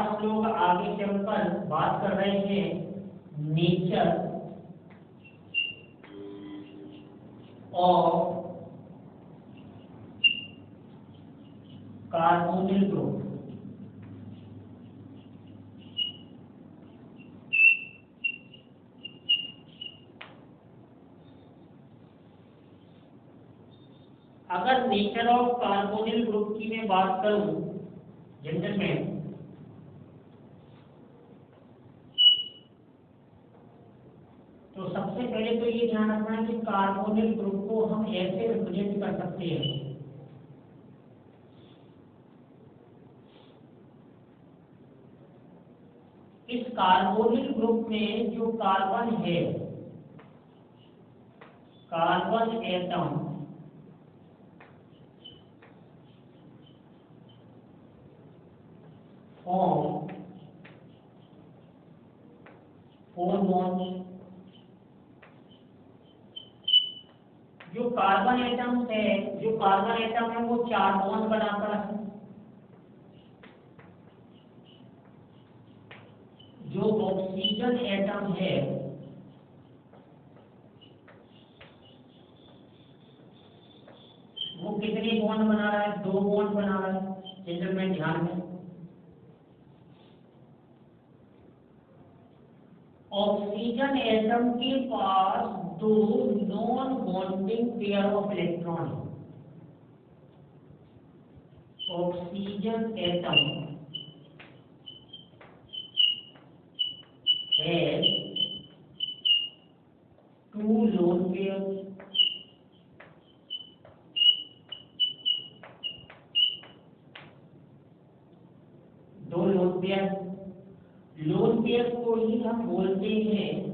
हम लोग आगे चलकर बात कर रहे हैं नेचर और कार्बोनिल ग्रुप अगर नेचर ऑफ कार्बोनिल ग्रुप की मैं बात करूं जेंटलमैन ध्यान रखना कि कार्बोनिल ग्रुप को हम ऐसे रिप्रेजेंट कर सकते हैं इस कार्बोनिल ग्रुप में जो कार्बन है carbon atom form four bond जो कार्बन एटम है जो कार्बन एटम है वो चार बॉन्ड बनाता है जो ऑक्सीजन एटम है वो कितने बॉन्ड बना रहा है दो बॉन्ड बना रहा है जेंटलमैन ध्यान में ऑक्सीजन एटम के पास दो non bonding pair of electron oxygen atom है टू लोन पेयर दो लोन पेयर लोन पेयर को ही हम बोलते हैं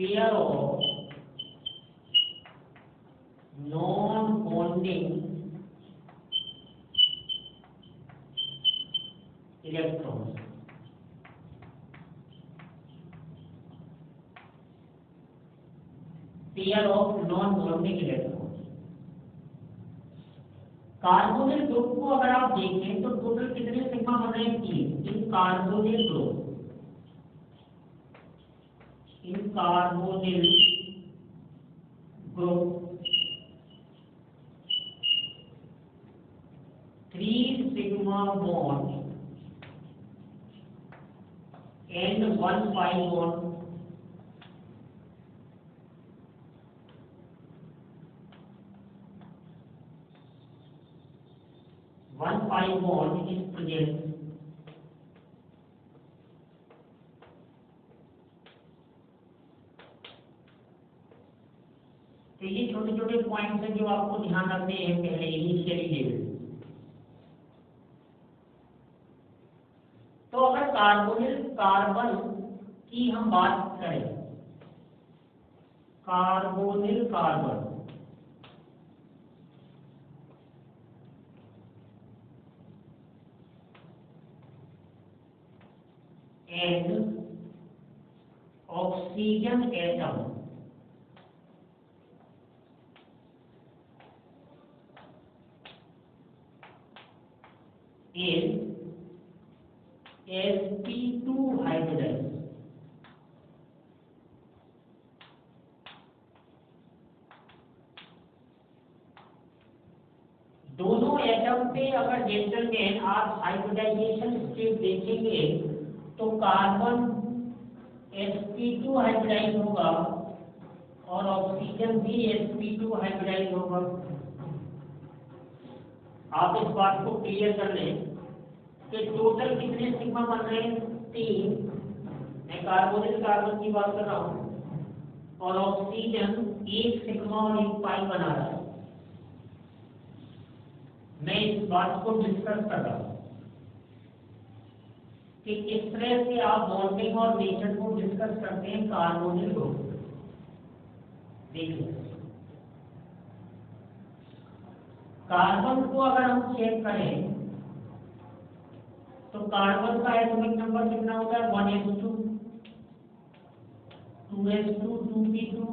pair of non bonding electrons pair of non bonding electrons carbonyl group को अगर आप देखें तो टोटल कितने सिग्मा बन रहे हैं तीन in carbonyl group in carbonyl group, 3 sigma bond and 1 pi bond is present तो ये छोटे छोटे पॉइंट्स हैं जो आपको ध्यान रखने हैं पहले इनिशियली लेवल तो अगर कार्बोनिल कार्बन की हम बात करें carbonyl carbon and oxygen atom is sp2 hybridized दोनों एटम पे अगर जेंटलमैन आप हाइब्रिडाइजेशन स्टेट देखेंगे तो कार्बन sp2 हाइब्रिडाइज होगा और ऑक्सीजन भी sp2 हाइब्रिडाइज होगा आप इस बात को क्लियर कर लें तो कि टोटल कितने सिग्मा बन रहे हैं तीन मैं कार्बोनिल कार्बन की बात कर रहा हूँ और ऑक्सीजन एक सिग्मा और एक पाई बना रहा है मैं इस बात को डिस्कस कर रहा हूं कि किस तरह से आप बॉन्डिंग और नेचर को डिस्कस करते हैं कार्बोनिल को देखिए कार्बन को अगर हम चेक करें तो कार्बन का एटॉमिक नंबर कितना होता है 1s2 2s2 2p2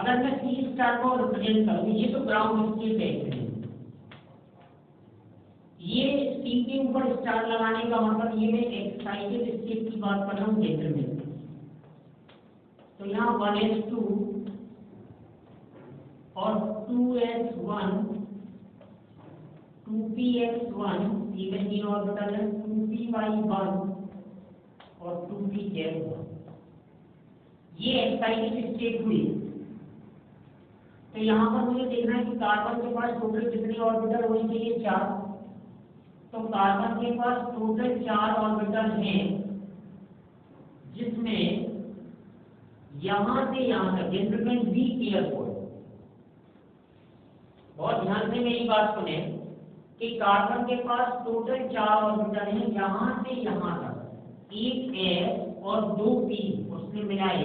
अगर मैं सी स्टार को रिप्रेजेंट करूं ये तो ग्राउंड स्टेट है ये सी के ऊपर स्टार लगाने का मतलब ये मैं एक्साइटेड स्टेट की बात कर रहा हूं केंद्र में तो यहां 1s2 और 2s1 2px1 even in orbital है 2py1 और 2pz1 ये एक्साइटेड स्टेट हुई तो यहाँ पर मुझे देखना है कि कार्बन के पास टोटल कितने ऑर्बिटल होने चाहिए चार तो कार्बन के पास टोटल चार ऑर्बिटल हैं जिसमें यहाँ से यहाँ तक रिप्रेजेंट बी क्लियर हो और ध्यान से मेरी बात सुने कि कार्बन के पास टोटल चार ऑर्बिटल हैं यहां से यहां तक एक एस और दो पी उसने मिलाए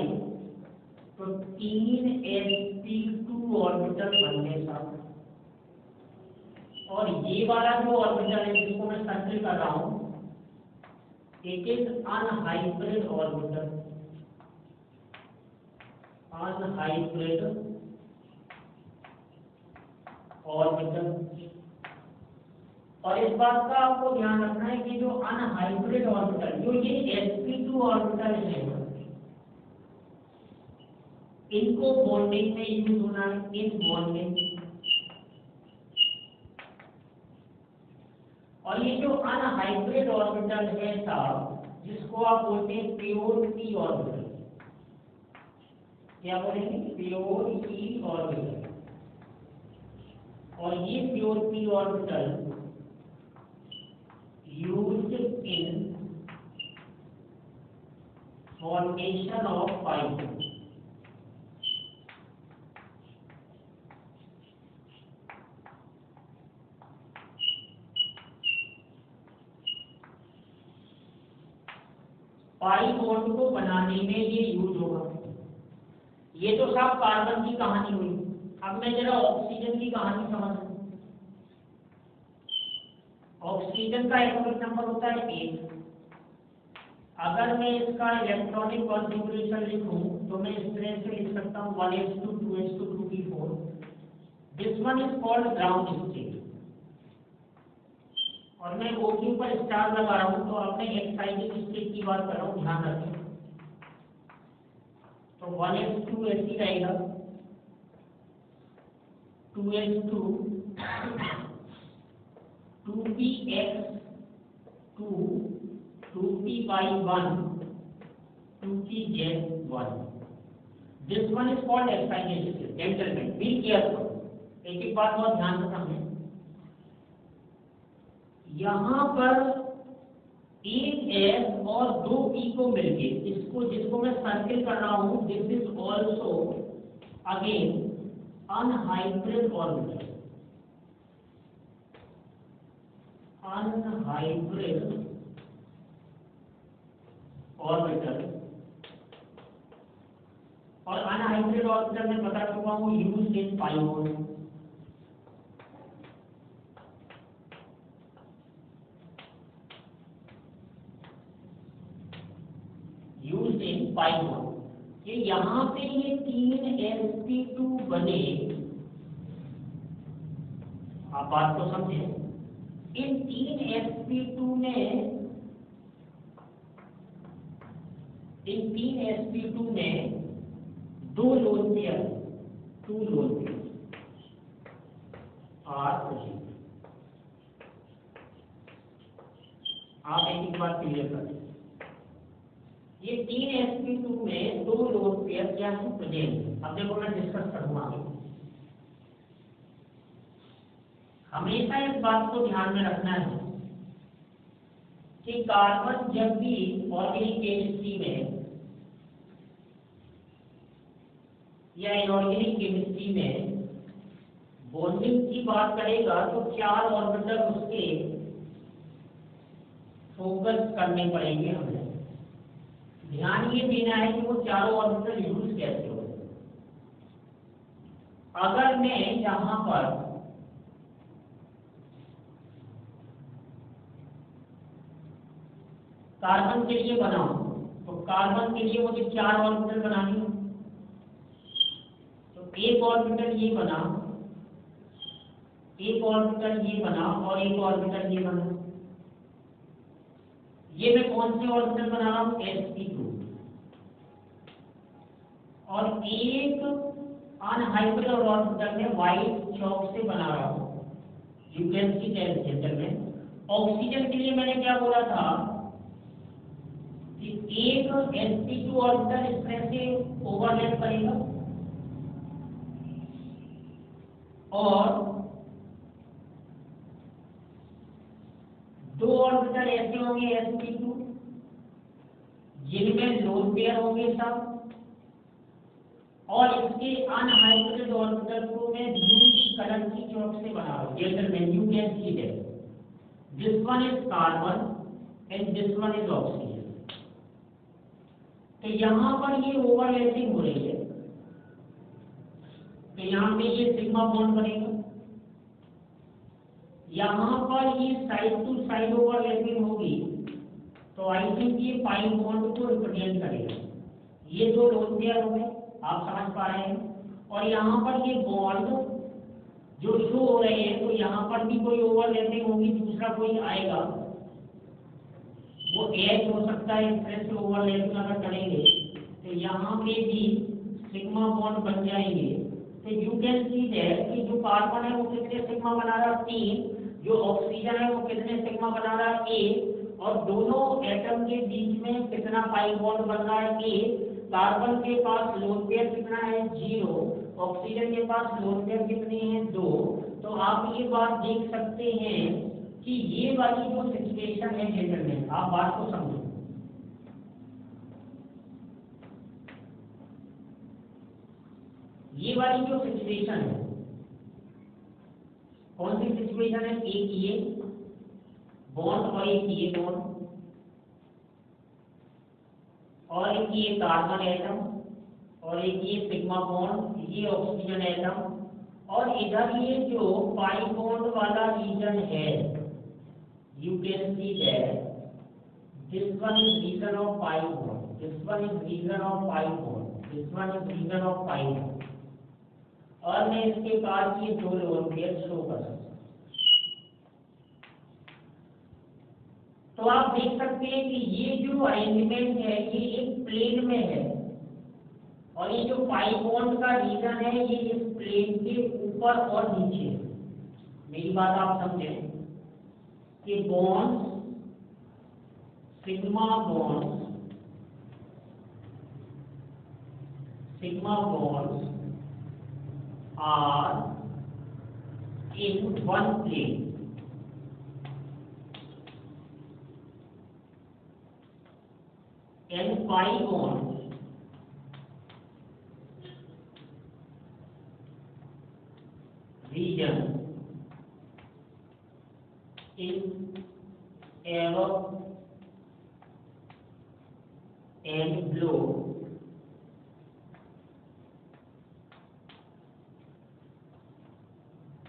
तो तीन एस पी टू ऑर्बिटल बनने सब और ये वाला जो ऑर्बिटल है जिसको मैं सर्कल कर रहा हूं एक एक अनहाइब्रिड ऑर्बिटल अनहाइब्रिड और विकल्प और इस बात का आपको ध्यान रखना है कि जो अनहाइब्रिड ऑर्बिटल जो ये टू ऑर्बिटल है इनको बॉन्डिंग में यूज होना है इन बॉन्डिंग और ये जो अनहाइब्रिड ऑर्बिटल है साहब जिसको आप बोलते हैं प्योर ई ऑर्बिटल क्या बोलेंगे प्योर ई ऑर्बिटल और ये pure P orbital use in formation of pipe pi bond को बनाने में ये यूज होगा ये तो सब कार्बन की कहानी हुई अब मैं जरा ऑक्सीजन की कहानी समझ ऑक्सीजन का एटॉमिक नंबर होता है एक अगर मैं इसका इलेक्ट्रॉनिक कॉन्फ़िगरेशन लिखूं तो मैं इस तरह से लिख सकता हूं one S two two S two two P four this one is called ground state और मैं ओ के ऊपर स्टार लगा रहा हूं तो आपने एक्साइटेड स्टेट की बात कर रहा हूं ध्यान रखें तो वन एस टू ऐसी रहेगा two H two two P X two two P Y one two P Z one this one is called explanation gentleman be careful एक एक बात बहुत ध्यान से समझें यहाँ पर एक एस और दो पी को मिलके इसको जिसको मैं सर्किल कर रहा हूँ this is also again unhybrid orbital unhybrid orbital और अनहाइब्रिड ऑर्बिटल में बता चुका हूं यूज इन पाइमोन यूज इन पाइमोन कि यहाँ पे ये तीन एमपी टू बने आप बात को समझे इन तीन एसपी टू ने इन तीन एसपी टू ने दो लोन दिया टू लोन पेयर आर आप एक बात क्लियर करें ये तीन एस टू में दो लोन पेयर क्या है प्रेजेंट तो अब देखो मैं डिस्कस करूंगा हमेशा इस बात को ध्यान में रखना है कि कार्बन जब भी ऑर्गेनिक केमिस्ट्री में या इनऑर्गेनिक केमिस्ट्री में बॉन्डिंग की बात करेगा तो चार ऑर्बिटल उसके फोकस करने पड़ेंगे हमें ध्यान ये देना है कि वो चारों ऑर्बिटल यूज कैसे हो अगर मैं यहां पर कार्बन के लिए बनाऊं तो कार्बन के लिए मुझे चार ऑर्बिटल बनानी हो तो एक ऑर्बिटल ये बना एक ऑर्बिटल ये बना और एक ऑर्बिटल ये बना ये मैं कौन से ऑर्बिटल बना रहा हूं एस पी और एक अनहाइपर और हॉस्पिटल में वाइट चौक से बना रहा हूं यूपीएससी टेस्ट सेंटर में ऑक्सीजन के लिए मैंने क्या बोला था कि एक एस टू ऑर्बिटल इसमें से ओवरलैप करेगा और दो ऑर्बिटल ऐसे होंगे एस टू जिनमें लोन पेयर होंगे सब और इसके अनहाइड्रेटेड ऑर्बिटल को मैं ब्लू कलर की चौक से बना रहा हूं जैसे मैं यू गैस की है this one is carbon and this one is oxygen तो यहां पर ये ओवरलैपिंग हो रही है तो यहां पे ये सिग्मा बॉन्ड बनेगा यहां पर ये साइड टू साइड ओवरलैपिंग होगी तो आई थिंक ये पाइन बॉन्ड को रिप्रेजेंट करेगा ये दो लोन पेयर हो गए आप समझ पा रहे हैं और यहाँ पर ये बॉन्ड जो शो हो रहे हैं तो यहाँ पर भी कोई ओवर लेते होंगी दूसरा कोई आएगा वो एच हो सकता है फ्रेश ओवर लेते अगर करेंगे तो यहाँ पे भी सिग्मा बॉन्ड बन जाएंगे तो यू कैन सी दैट कि जो कार्बन है वो कितने सिग्मा बना रहा तीन जो ऑक्सीजन है वो कितने सिग्मा बना रहा है और दोनों एटम के बीच में कितना पाई बॉन्ड बन रहा है एक कार्बन के पास लोन पेयर कितना है जीरो ऑक्सीजन के पास लोन पेयर कितनी है दो तो आप ये बात देख सकते हैं कि ये वाली जो सिचुएशन है जेंडर में आप बात को समझो ये वाली जो सिचुएशन है कौन सी सिचुएशन है एक ये बॉन्ड और एक ये बॉन्ड और एक ये कार्बन एटम और एक ये सिग्मा बॉन्ड ये ऑक्सीजन एटम और इधर ये जो पाई बॉन्ड वाला रीजन है you can see that this one is region of pi bond this one is region of pi bond this one is region of pi bond और मैं इसके बाद ये दो लोन पेयर शो कर सकता तो आप देख सकते हैं कि ये जो अरेंजमेंट है ये एक प्लेन में है और ये जो पाइपोन का रीजन है ये इस प्लेन के ऊपर और नीचे मेरी बात आप समझे कि bond sigma bond sigma bond are in one plane and pi कोण region in arrow and blue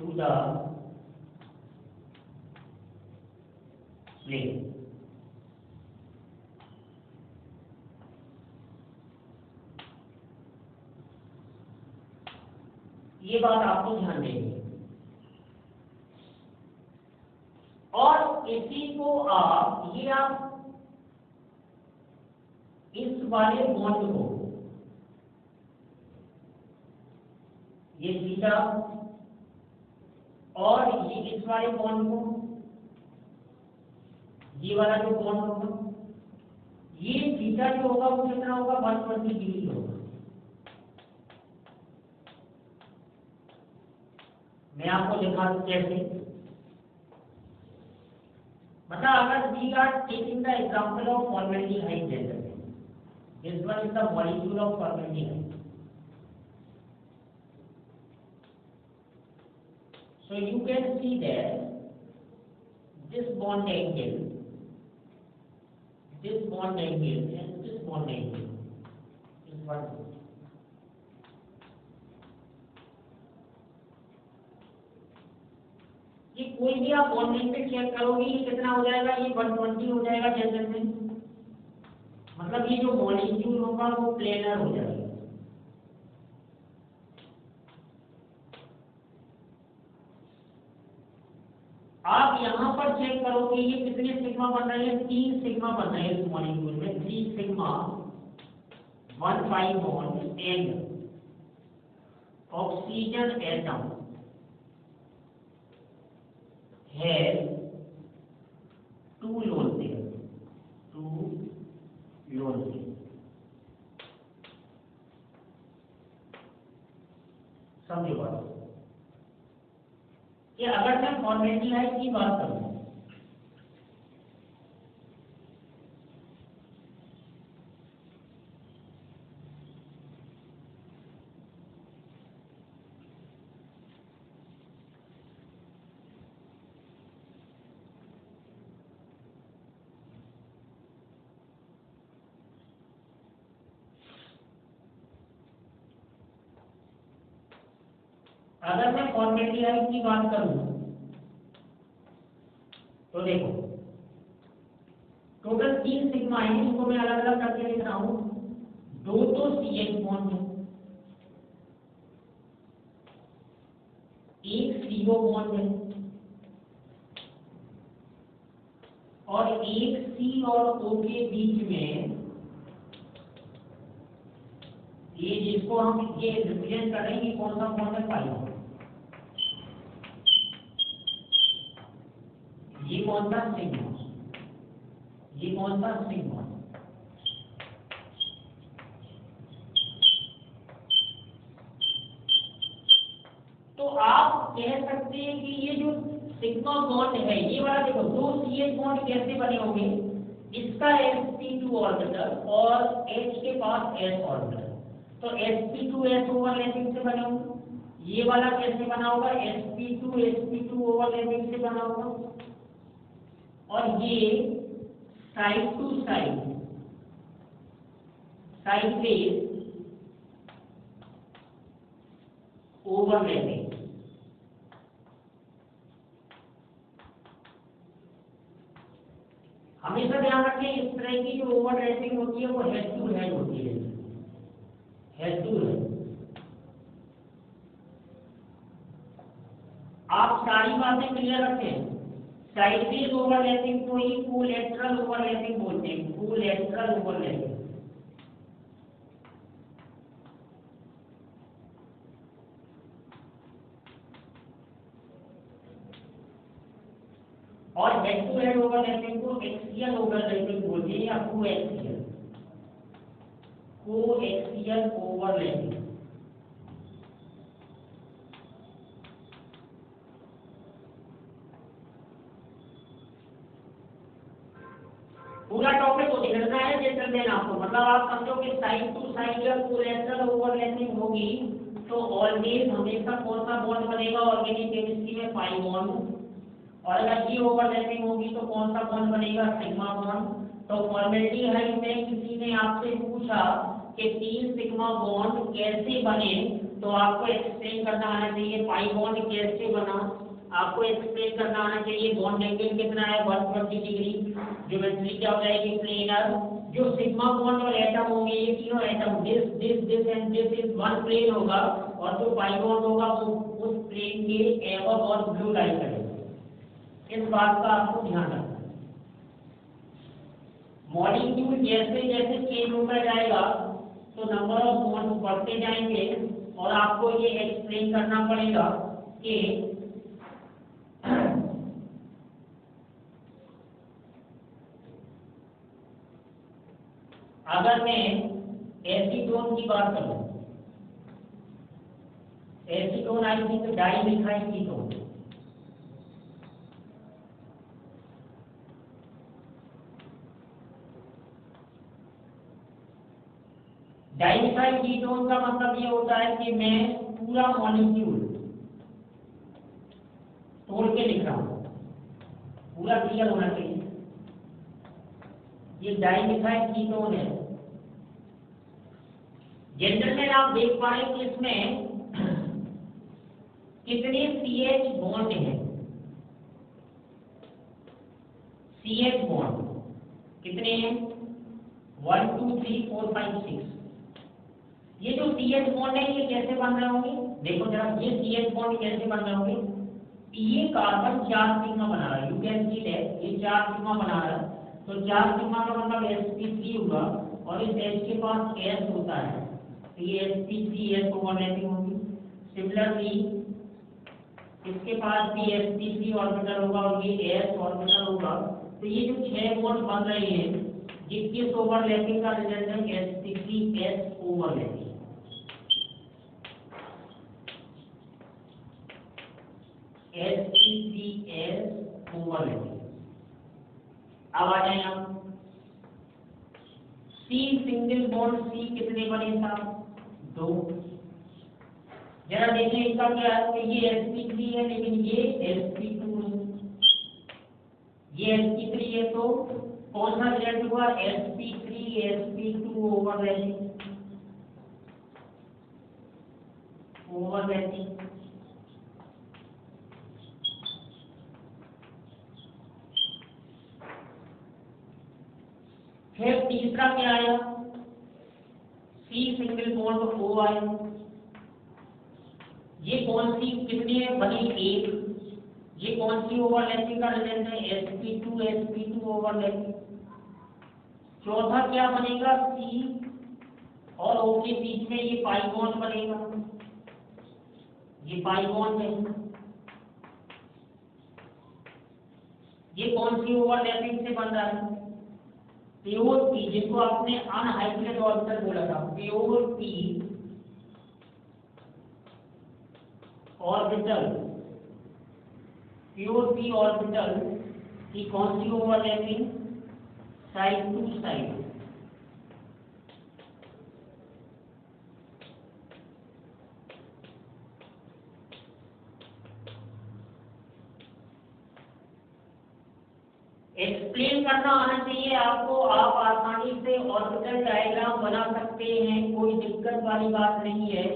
to the plane. ये बात आपको ध्यान देनी और इसी को आप ये आप इस वाले बॉन्ड को ये सीधा और ये इस वाले बॉन्ड को ये वाला जो बॉन्ड होगा ये थीटा जो होगा वो कितना होगा वन ट्वेंटी डिग्री होगा मैं आपको दिखा दूँ कैसे मतलब अगर we are taking the example of formaldehyde जैसे this one is the molecule of formaldehyde so you can see that this bond angle this bond angle and this bond angle is what कोई भी आप bonding पे check करोगे ये कितना हो जाएगा ये 120 हो जाएगा जैसे में मतलब ये जो मॉलिक्यूल होगा वो प्लेनर हो जाएगा आप यहाँ पर चेक करोगे ये कितने सिग्मा बन रहे हैं तीन सिग्मा बन रहे हैं इस मॉलिक्यूल में three sigma one five one an oxygen atom है टू बात अगर मैं कॉन्वेंशन लाइफ की बात करूं फॉर्मेलिटी है की बात करूं तो देखो टोटल तीन सिग्मा आई इनको मैं अलग अलग करके लिख रहा हूं दो तो सी एच बॉन्ड है एक सीओ बॉन्ड है और एक सी और ओ के बीच में ये जिसको हम ये रिप्रेजेंट कर रहे हैं कौन सा बॉन्ड है पाइप ये कौन सा सिंह ये कौन सा सिंह तो आप कह सकते हैं कि ये जो सिग्मा बॉन्ड है ये वाला देखो दो सी बॉन्ड कैसे बने होंगे इसका एस पी टू ऑर्बिटल और एच के पास एस ऑर्बिटल तो S P two S overlapping से बने होंगे ये वाला कैसे बना होगा एस पी ओवरलैपिंग से बना होगा और ये साइड टू साइड साइड पे ओवर रहते हमेशा ध्यान रखें इस तरह की जो ओवर ड्रेसिंग होती है वो हेड टू हेड होती है हेड टू हेड आप सारी बातें क्लियर रखें साइडवेज ओवरलैपिंग को ही कोलेटरल ओवरलैपिंग बोलते हैं कोलेटरल ओवरलैपिंग और हेड टू हेड ओवरलैपिंग को एक्सियल ओवरलैपिंग बोलते हैं या को एक्सियल को एक्सियल ओवरलैपिंग कर देना आपको मतलब आप समझो कि साइन टू साइन या कोलेटरल ओवरलैपिंग होगी तो ऑलवेज हमेशा कौन सा बॉन्ड बनेगा ऑर्गेनिक केमिस्ट्री में पाई बॉन्ड और अगर ये ओवरलैपिंग होगी तो कौन सा बॉन्ड बनेगा सिग्मा बॉन्ड तो फॉर्मेलिटी फॉर्मेलिटीहाइड में किसी ने आपसे पूछा कि तीन सिग्मा बॉन्ड कैसे बने तो आपको एक्सप्लेन करना आना चाहिए पाई बॉन्ड कैसे बना आपको एक्सप्लेन करना आना चाहिए बॉन्ड एंगल कितना है 120 डिग्री ज्योमेट्री क्या हो जाएगी प्लेनर जो सिग्मा बॉन्ड और एटम होंगे ये तीनों atom this this this and this is one plane होगा और जो पाई बॉन्ड होगा वो उस प्लेन के एवर और ब्लू लाइन करेगा इस बात का आपको ध्यान रखना मॉलिक्यूल जैसे जैसे चेंज होता जाएगा तो नंबर ऑफ बॉन्ड बढ़ते जाएंगे और आपको ये एक्सप्लेन करना पड़ेगा कि अगर मैं एसीटोन की बात करूं एसीटोन थी तो dimethyl ketone dimethyl ketone का मतलब ये होता है कि मैं पूरा मॉलिक्यूल तोड़ के लिख रहा हूं पूरा क्लियर होना चाहिए ये डाइमिथाइल कीटोन है आप देख पा रहे कि इसमें कितने सी एच बॉन्ड है सी एच बॉन्ड कितने हैं one two three four five six ये जो सी एच बॉन्ड है ये कैसे बन रहे होंगे देखो जरा ये सी एच बॉन्ड कैसे बन रहे होंगे ये कार्बन चार सिग्मा बना रहा है यू कैन सी दैट ये चार सिग्मा बना रहा है तो चार सिग्मा का मतलब एस पी थ्री होगा और इस एच के पास एस होता है पीएससी कोऑर्डिनेटिंग होगी सिमिलरली इसके पास भी एस टी सी ऑर्बिटल होगा और ये एस ऑर्बिटल होगा तो ये जो छह बोल्ट बन रहे हैं ये ओवरलैपिंग का रिजल्ट है S T C S overlapping S T C S overlapping अब आ जाए हम सी सिंगल बोल्ट सी कितने बने साहब तो जरा देखिए इसका क्या है ये एस पी थ्री है लेकिन ये एस पी टू ये एस पी थ्री है तो कौन सा रिजल्ट हुआ S P three S P two overlapping overlapping फिर तीसरा क्या आया C single bond of O I ये कौन सी कितनी है बनी एक ये कौन सी ओवरलैपिंग का रिजल्ट है S P two S P two overlapping चौथा क्या बनेगा सी और ओ के बीच में ये पाई बॉन्ड बनेगा ये पाई बॉन्ड है ये कौन सी ओवरलैपिंग से बन रहा है पी जिनको आपने अनहाइब्रिड ऑर्बिटल बोला था पी ऑर्बिटल पी ऑर्बिटल की कौन सी overlapping side to side explain करना आना चाहिए आपको आप आसानी से हॉस्पिटल डायग्राम बना सकते हैं कोई दिक्कत वाली बात नहीं है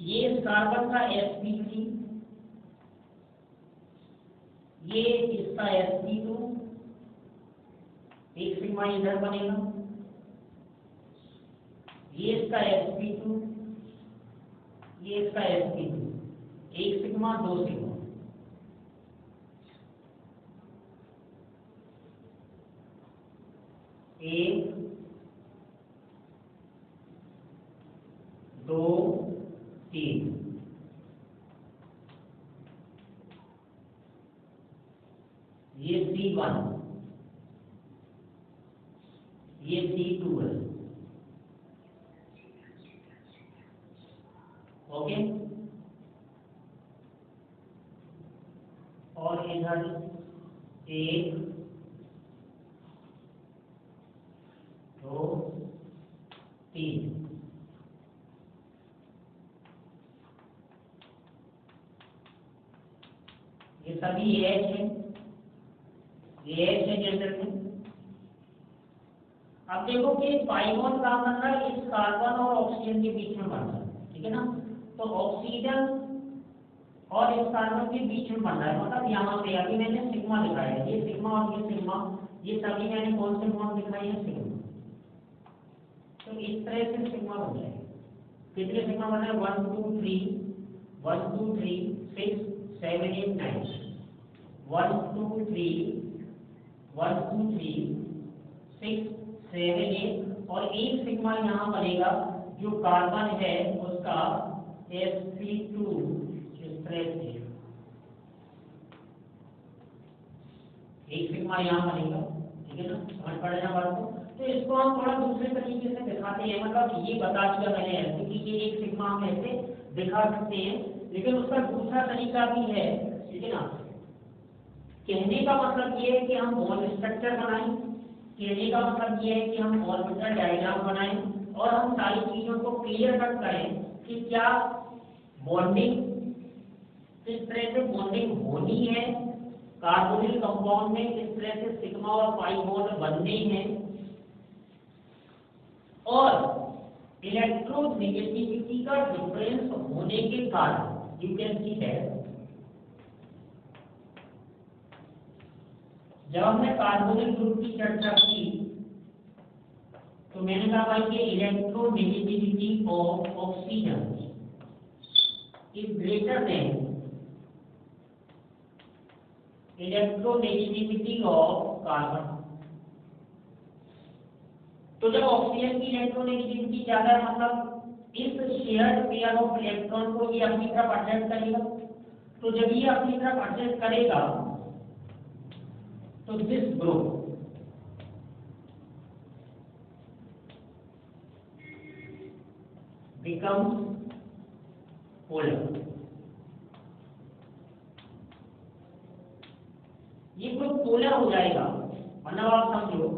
ये इस कार्बन का एस बी थ्री ये इसका एस बी टू एक सिग्मा इधर बनेगा ये सी ये सी है ओके और इधर एक बाइबॉन्ड का बनना है इस कार्बन और ऑक्सीजन के बीच में बनना है ठीक है ना तो ऑक्सीजन और इस कार्बन के बीच में बन रहा है मतलब यहाँ पे अभी मैंने सिग्मा लिखा है ये सिग्मा और ये सिग्मा ये सभी मैंने कौन से बॉन्ड दिखाए हैं सिग्मा तो इस तरह से सिग्मा बन जाए कितने सिग्मा बन रहे one two three one two three six seven eight nine one two three one two three six seven eight और एक सिग्मा यहाँ बनेगा जो कार्बन है उसका sp2 एक सिग्मा यहाँ बनेगा ठीक है ना समझ पड़ रहे बात को तो इसको हम थोड़ा दूसरे तरीके से दिखाते हैं मतलब ये बता दिया मैंने ऐसे कि ये एक सिग्मा हम ऐसे दिखा सकते हैं लेकिन उसका दूसरा तरीका भी है ठीक है ना कहने का मतलब ये है कि हम बॉन्ड स्ट्रक्चर बनाएं कहने का मतलब ये है कि हम हॉस्पिटल डायग्राम बनाएं और हम सारी चीज़ों को क्लियर कट करें कि क्या बॉन्डिंग किस तरह से बॉन्डिंग होनी है कार्बोनिल कंपाउंड में किस तरह से सिग्मा और पाई बॉन्ड बनने हैं और इलेक्ट्रोनेगेटिविटी का डिफरेंस होने के कारण यू कैन सी दैट जब हमने कार्बोनिक ग्रुप की चर्चा की तो मैंने कहा भाई कि electronegativity of oxygen is greater than electronegativity of carbon तो जब ऑक्सीजन की इलेक्ट्रोनेगेटिविटी ज्यादा है मतलब इस शेयर पेयर ऑफ इलेक्ट्रॉन को ये अपनी तरफ अट्रैक्ट करेगा तो जब ये अपनी तरफ अट्रैक्ट करेगा to तो this group. becomes polar. ये ग्रुप पोलर हो जाएगा मतलब आप समझो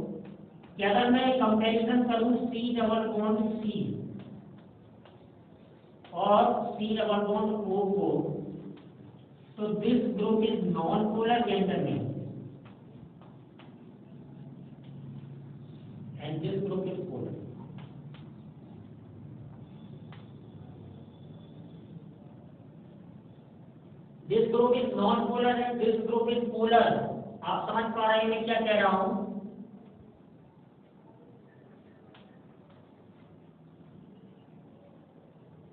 कि अगर मैं कंपेरिजन करूं सी डबल बॉन्ड सी और सी डबल बॉन्ड ओ को तो this group is non polar gender में group is non polar and this group is polar आप समझ पा रहे हैं मैं क्या कह रहा हूं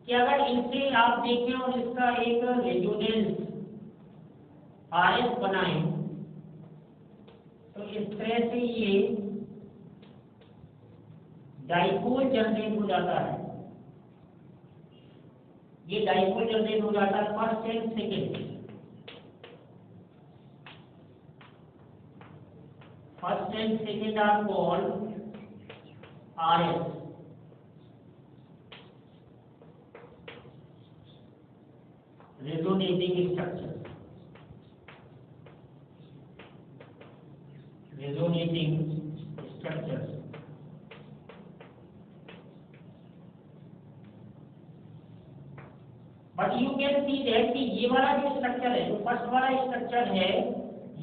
कि अगर इनसे आप देखें और इसका एक रेजोनेंस आर एस बनाए तो इस तरह से ये डाइपोल जनरेट हो जाता है ये डाइपोल जनरेट हो जाता है first and second First and second are called RS. Resonating structure. Resonating structures. But you can see that कि ये वाला जो स्ट्रक्चर है जो फर्स्ट वाला स्ट्रक्चर है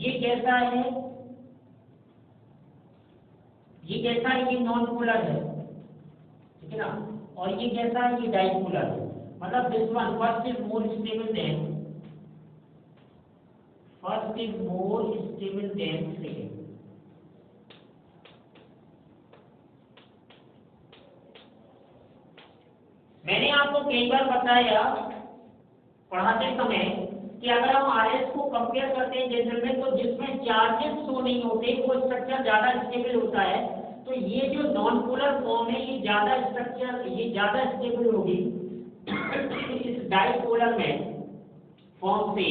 ये कैसा है कैसा है ये नॉन पोलर है ठीक है ना और ये कैसा है ये पोलर है मतलब this one first is more stable than first is more stable than second मैंने आपको कई बार बताया पढ़ाते समय कि अगर हम आर एस को कंपेयर करते हैं जनरल में तो जिसमें चार्जेस शो नहीं होते वो स्ट्रक्चर ज़्यादा स्टेबल होता है तो ये जो नॉन पोलर फॉर्म है ये ज़्यादा स्ट्रक्चर ये ज़्यादा स्टेबल होगी इस डाइपोलर में फॉर्म से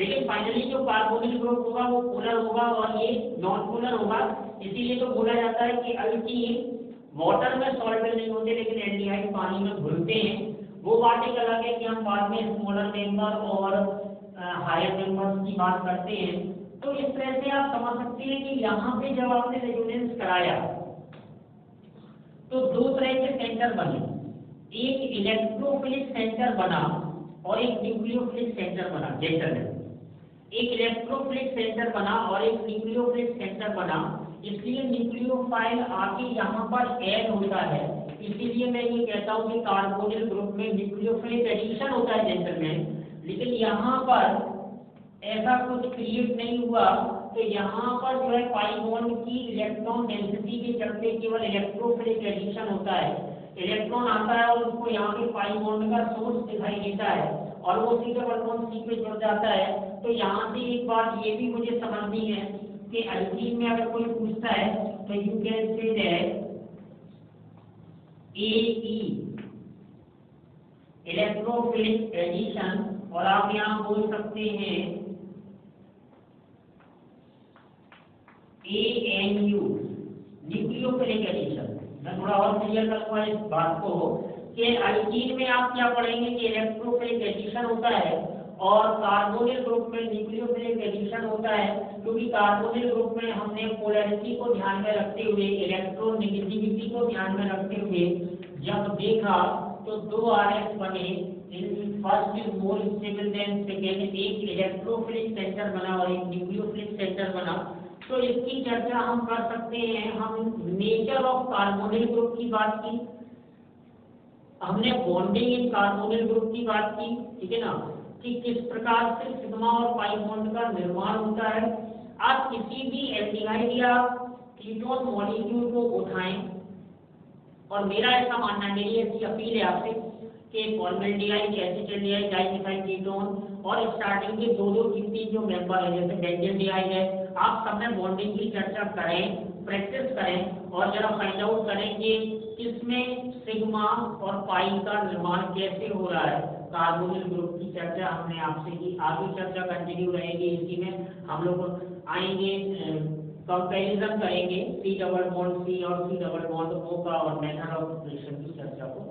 लेकिन फाइनली जो कार्बोनिल ग्रुप होगा वो पोलर होगा और ये नॉन पोलर होगा इसीलिए तो बोला जाता है कि अल्की वाटर में सॉल्वेबल नहीं होते लेकिन एल्डिहाइड पानी में घुलते हैं वो बात एक अलग है कि हम बाद में स्मॉलर मेंबर और हायर मेंबर्स की बात करते हैं तो इस तरह से आप समझ सकते हैं कि यहां पे जब आपने रेजोनेंस कराया तो दो तरह के सेंटर बने एक इलेक्ट्रोफिलिक सेंटर बना और एक न्यूक्लियोफिलिक सेंटर बना जेंटर में एक इलेक्ट्रोफिलिक सेंटर बना और एक न्यूक्लियोफिलिक सेंटर बना इसलिए न्यूक्लियोफाइल आके यहाँ पर ऐड होता है इसीलिए मैं ये कहता हूँ कि कार्बोनिल ग्रुप में न्यूक्लियोफिलिक एडिशन होता है जेंटर में लेकिन यहाँ पर ऐसा कुछ क्रिएट नहीं हुआ तो यहाँ पर जो है पाइबॉन्ड की इलेक्ट्रॉन डेंसिटी के चलते केवल इलेक्ट्रोफिलिक एडिशन होता है इलेक्ट्रॉन आता है और उसको यहाँ पे पाइबॉन्ड का सोर्स दिखाई देता है और वो सीधे वर्तमान सी पे जुड़ जाता है तो यहाँ से एक बात ये भी मुझे समझनी है कि अल्कीन में अगर कोई पूछता है तो you can say electrophilic addition और आप यहाँ बोल सकते हैं ए एन यू न्यूक्लियोफिलिक मैं थोड़ा और क्लियर करूंगा इस बात को कि आइजीन में आप क्या पढ़ेंगे कि इलेक्ट्रोफिलिक एडिशन होता है और कार्बोनिल ग्रुप में न्यूक्लियोफिलिक एडिशन होता है क्योंकि कार्बोनिल ग्रुप में हमने पोलैरिटी को ध्यान में रखते हुए इलेक्ट्रोनेगेटिविटी को ध्यान में रखते हुए जब देखा तो दो आरएस बने इन first is more stable than second एक इलेक्ट्रोफिलिक सेंटर बना और एक न्यूक्लियोफिलिक सेंटर बना तो इसकी चर्चा हम कर सकते हैं हम नेचर ऑफ कार्बोनिल ग्रुप की बात की हमने बॉन्डिंग इन कार्बोनिल ग्रुप की बात की ठीक है ना कि किस प्रकार से सिग्मा और पाई बॉन्ड का निर्माण होता है आप किसी भी एल्डिहाइड या कीटोन मॉलिक्यूल को उठाएं और मेरा ऐसा मानना नहीं है कि अपील है आपसे कि फॉर्मेल्डिहाइड एसिटिल्डिहाइड डाइमिथाइल कीटोन और स्टार्टिंग के दो दो तीन तीन जो मेंबर है जैसे बैंकेट आई है आप सब में बॉन्डिंग की चर्चा करें प्रैक्टिस करें और जरा फाइंड आउट करें कि किसमें सिग्मा और पाई का निर्माण कैसे हो रहा है कार्बोनिल ग्रुप की चर्चा हमने आपसे की आगे चर्चा कंटिन्यू रहेगी इसी में हम लोग आएंगे कंपेरिजन करेंगे सी डबल बॉन्ड सी और सी डबल बॉन्ड ओ का और मैनर ऑफ ऑपरेशन की चर्चा को